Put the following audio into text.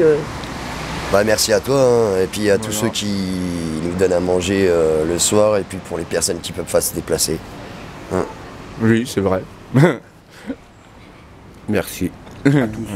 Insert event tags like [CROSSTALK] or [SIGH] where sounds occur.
Euh. Bah, merci à toi, hein. et puis à tous ceux qui nous donnent à manger euh, le soir, et puis pour les personnes qui peuvent pas se déplacer. Hein. Oui, c'est vrai. [LAUGHS] Merci. À [LAUGHS] tous.